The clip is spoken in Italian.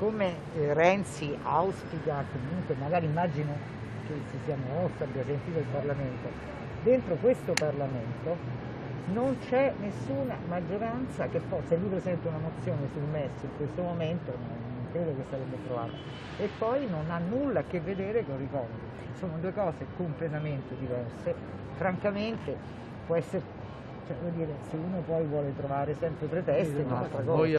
come eh, Renzi auspica, comunque magari immagino che si sia mosso, abbia sentito il Parlamento, dentro questo Parlamento non c'è nessuna maggioranza che possa, se lui presenta una mozione sul MES in questo momento, non credo che sarebbe trovata, e poi non ha nulla a che vedere con Ricover. Sono due cose completamente diverse, francamente può essere, cioè, dire, se uno poi vuole trovare sempre pretesti è un'altra cosa.